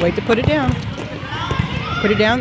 Wait to put it down. Put it down.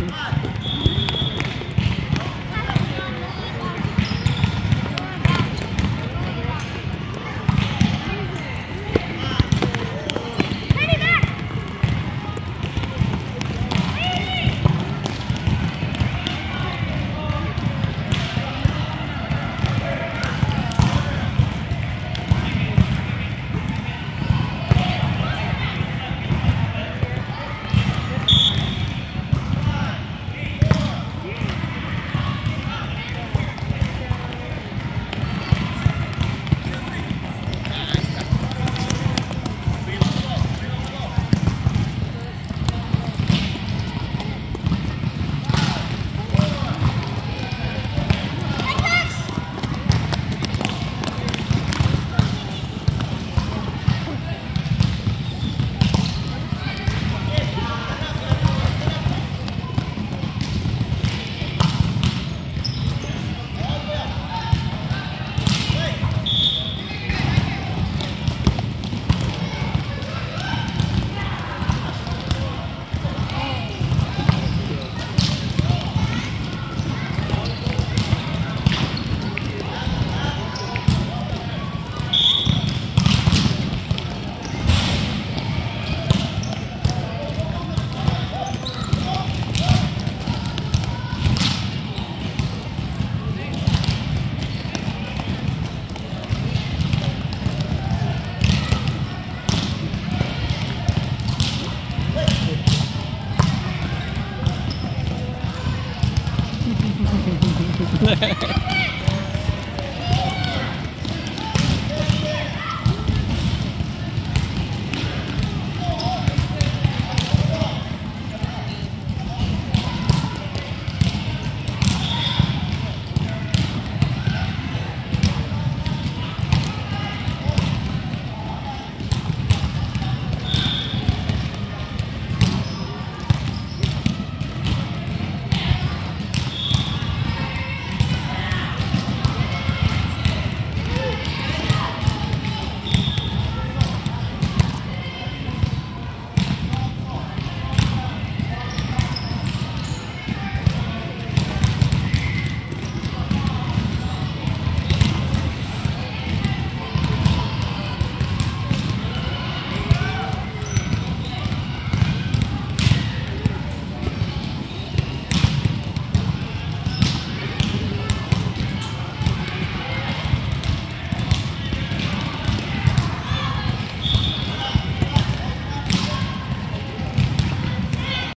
there.